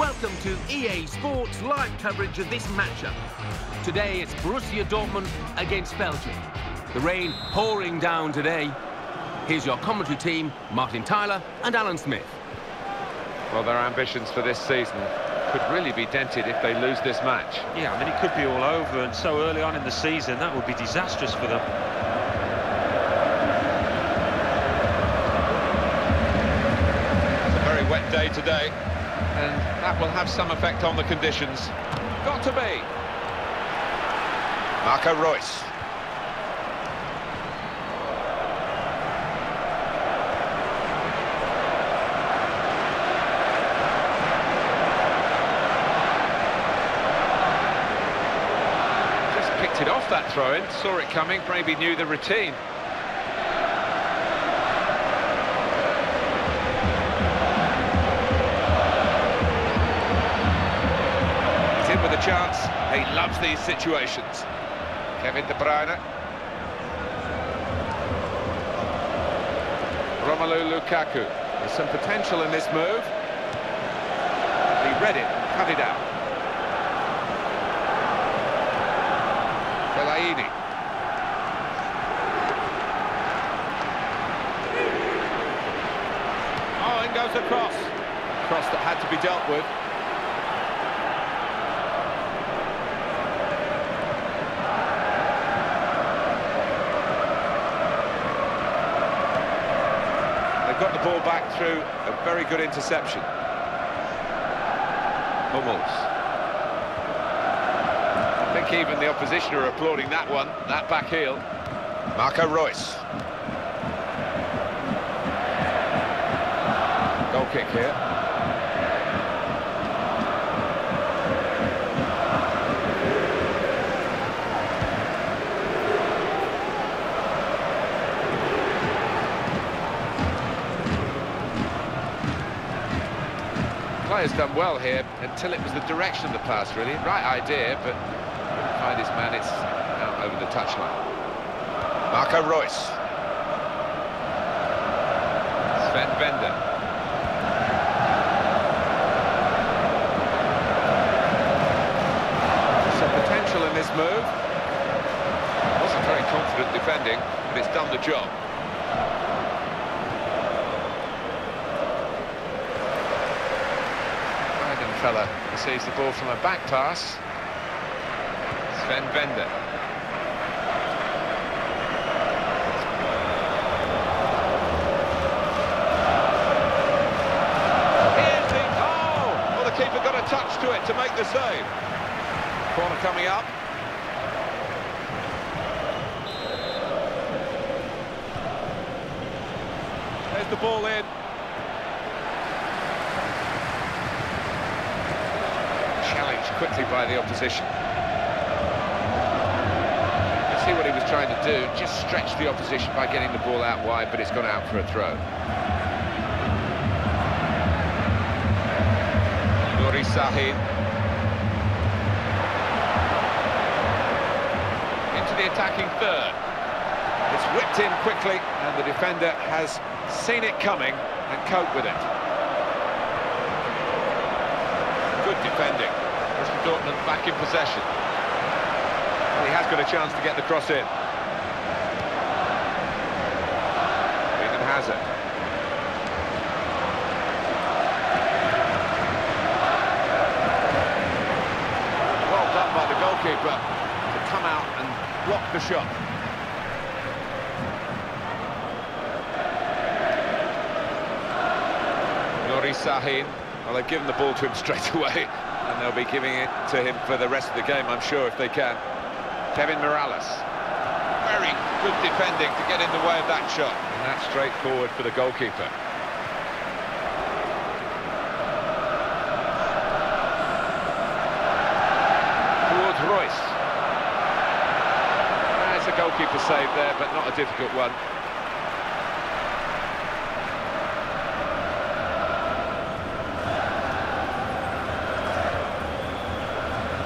Welcome to EA Sports live coverage of this matchup. Today it's Borussia Dortmund against Belgium. The rain pouring down today. Here's your commentary team, Martin Tyler and Alan Smith. Well, their ambitions for this season could really be dented if they lose this match. Yeah, I mean, it could be all over, and so early on in the season, that would be disastrous for them. It's a very wet day today, and that will have some effect on the conditions. Got to be. Marco Reus. Just picked it off that throw-in, saw it coming, maybe knew the routine. Chance. He loves these situations. Kevin De Bruyne. Romelu Lukaku. There's some potential in this move. He read it cut it out. Fellaini. Oh, in goes the cross. Cross that had to be dealt with. They've got the ball back through a very good interception. Hummels. I think even the opposition are applauding that one, that back heel. Marco Reus. Goal kick here. Done well here until it was the direction of the pass, really. Right idea, but couldn't find his man. It's out over the touchline. Marco Reus. Sven Bender. Some potential in this move. Wasn't very confident defending, but it's done the job. Fella receives the ball from a back pass. Sven Bender. Here's the... Oh! Well, the keeper got a touch to it to make the save. Corner coming up. There's the ball in. Quickly by the opposition. You see what he was trying to do, just stretch the opposition by getting the ball out wide, but it's gone out for a throw. Nuri Sahin. Into the attacking third. It's whipped in quickly, and the defender has seen it coming and coped with it. Good defending. Borussia Dortmund back in possession. Well, he has got a chance to get the cross in. Eden Hazard. Well done by the goalkeeper to come out and block the shot. Nuri Sahin. Well, they've given the ball to him straight away, they'll be giving it to him for the rest of the game, I'm sure, if they can. Kevin Mirallas. Very good defending to get in the way of that shot. And that's straightforward for the goalkeeper. Towards Reus. That's a goalkeeper save there, but not a difficult one.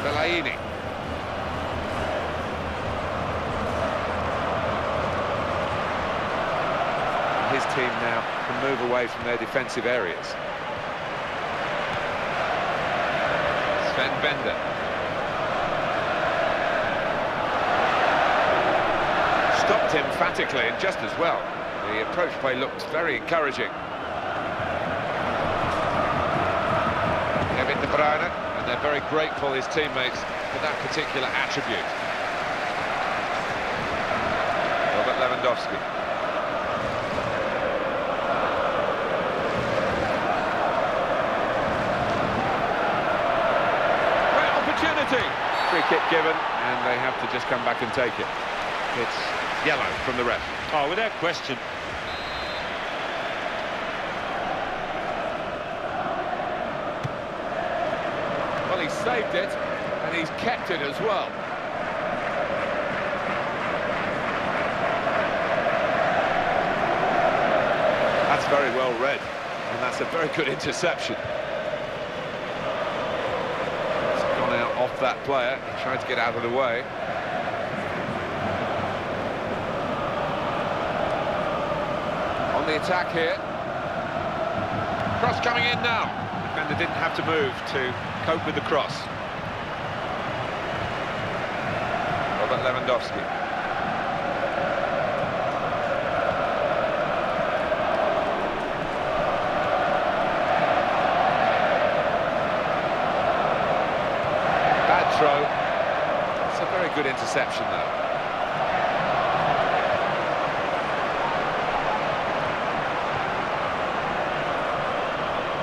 Fellaini. His team now can move away from their defensive areas. Sven Bender. Stopped emphatically and just as well. The approach play looked very encouraging. Kevin De Bruyne, and they're very grateful, his teammates, for that particular attribute. Robert Lewandowski. Given, and they have to just come back and take it. It's yellow from the ref. Oh, without question. Well, he saved it, and he's kept it as well. That's very well read, and that's a very good interception. It's gone out off that player, tried to get out of the way. On the attack here. Cross coming in now. Defender didn't have to move to cope with the cross. Robert Lewandowski. Bad throw. It's a very good interception, though.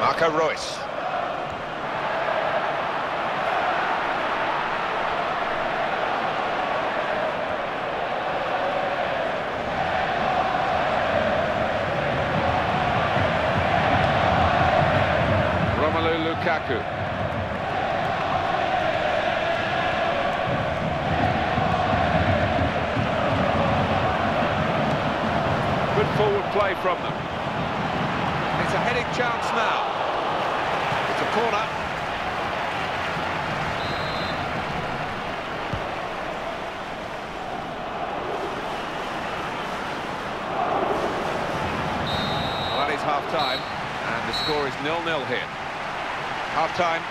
Marco Reus. Romelu Lukaku. Forward play from them. It's a heading chance now. It's a corner. Well, that is half-time, and the score is nil-nil here. Half-time,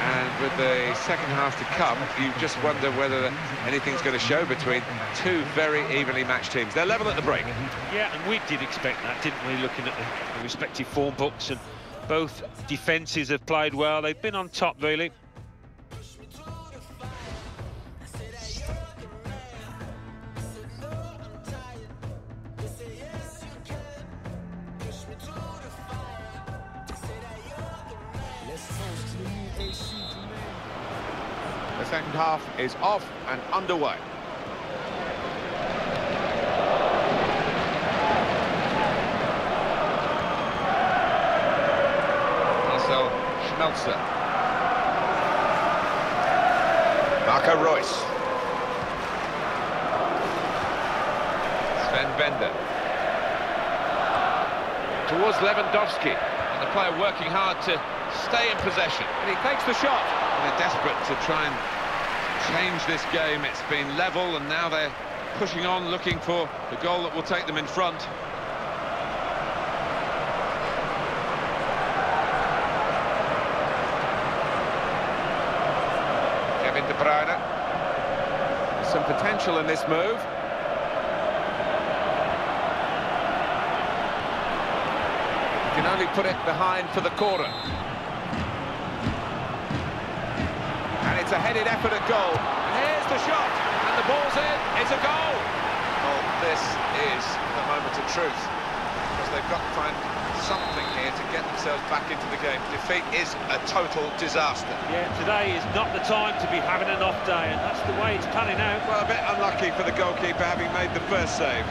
and with the second half to come, you just wonder whether anything's going to show between two very evenly matched teams. They're level at the break. Yeah, and we did expect that, didn't we, looking at the, respective form books, and both defences have played well. They've been on top, really. The second half is off and underway. Marcel Schmelzer. Marco Reus. Sven Bender. Towards Lewandowski. And the player working hard to stay in possession. And he takes the shot. They're desperate to try and change this game. It's been level and now they're pushing on, looking for the goal that will take them in front. Kevin De Bruyne. Some potential in this move. He can only put it behind for the corner. Headed effort at goal. Here's the shot, and the ball's in. It's a goal. Well, this is the moment of truth. Because they've got to find something here to get themselves back into the game. Defeat is a total disaster. Yeah, today is not the time to be having an off day, and that's the way it's panning out. Well, a bit unlucky for the goalkeeper having made the first save.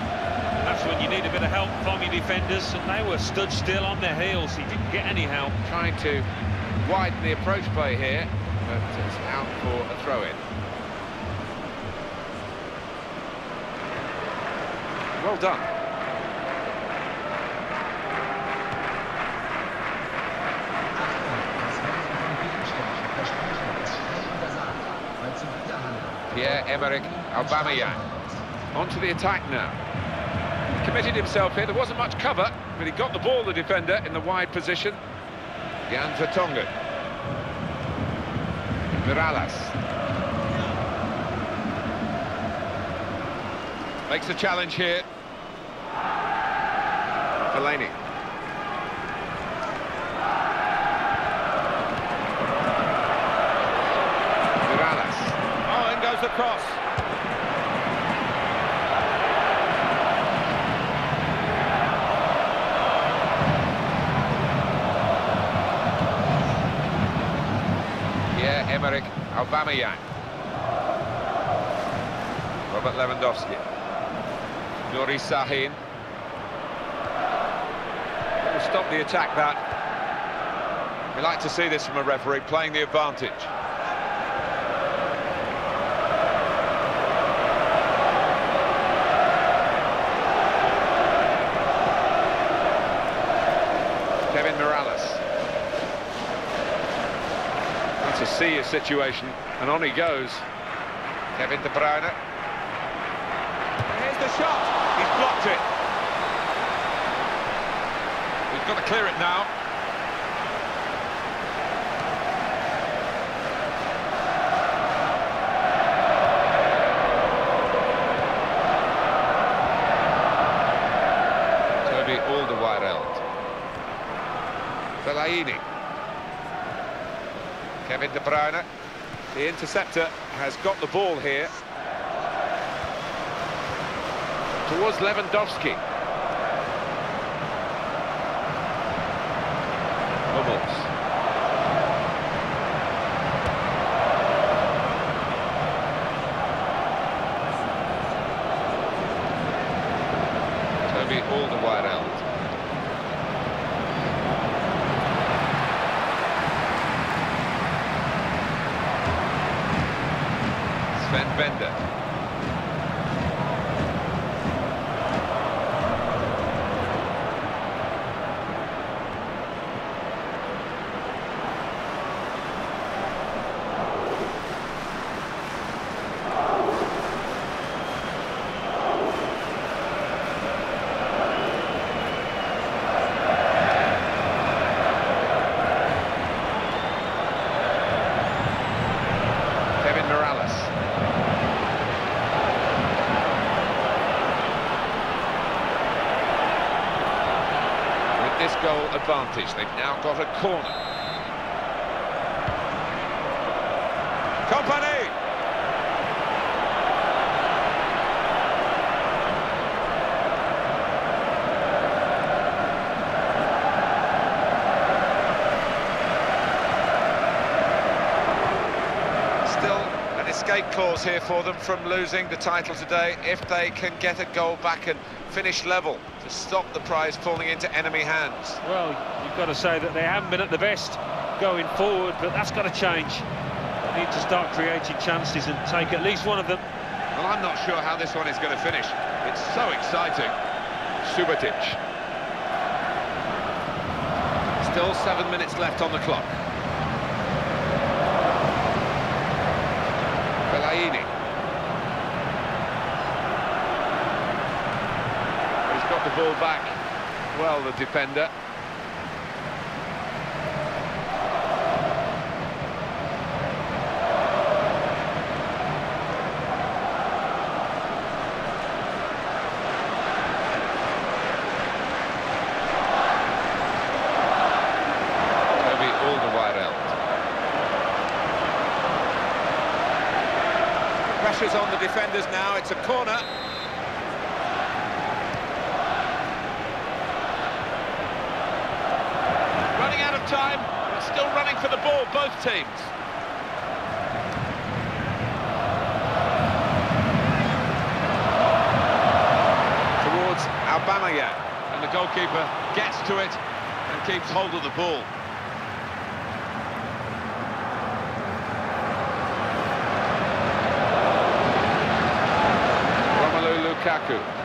That's when you need a bit of help from your defenders, and they were stood still on their heels. He didn't get any help. Trying to widen the approach play here, but it's out for a throw-in. Well done. Pierre-Emerick Aubameyang. Onto the attack now. He committed himself here. There wasn't much cover, but he got the ball, the defender, in the wide position. Jan Vertonghen. Mirallas. Makes a challenge here. Fellaini. Mirallas. Oh, in goes the cross. Pierre-Emerick Aubameyang. Robert Lewandowski. Nuri Sahin. Will stop the attack, that. We like to see this from a referee, playing the advantage. Kevin Mirallas. That's a serious situation, and on he goes. Kevin De Bruyne. Here's the shot. He's blocked it. He's got to clear it now. Toby Alderweireld. Fellaini. Kevin De Bruyne. The interceptor has got the ball here. Towards Lewandowski. Hummels. Toby Alderweireld. Sven Bender. Kevin Mirallas. With this goal advantage, they've now got a corner. Kompany! Still an escape clause here for them from losing the title today if they can get a goal back and finish level to stop the prize falling into enemy hands. Well, you've got to say that they haven't been at the best going forward, but that's got to change. They need to start creating chances and take at least one of them. Well, I'm not sure how this one is going to finish. It's so exciting. Subotic. Still seven minutes left on the clock. Fellaini. He's got the ball back. Well, the defender. Pressure's on the defenders now, it's a corner. Running out of time, but still running for both teams. Towards Aubameyang, and the goalkeeper gets to it and keeps hold of the ball. Romelu Lukaku.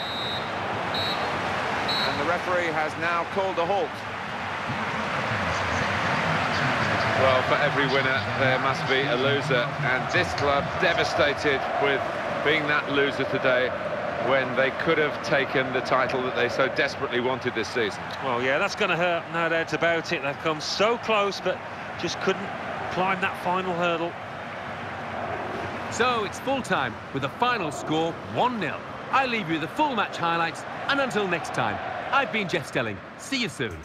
And the referee has now called a halt. Well, for every winner, there must be a loser. And this club devastated with being that loser today when they could have taken the title that they so desperately wanted this season. Well, yeah, that's going to hurt, no doubt about it. They've come so close, but just couldn't climb that final hurdle. So it's full time with the final score 1-0. I leave you the full match highlights, and until next time, I've been Jeff Stelling. See you soon.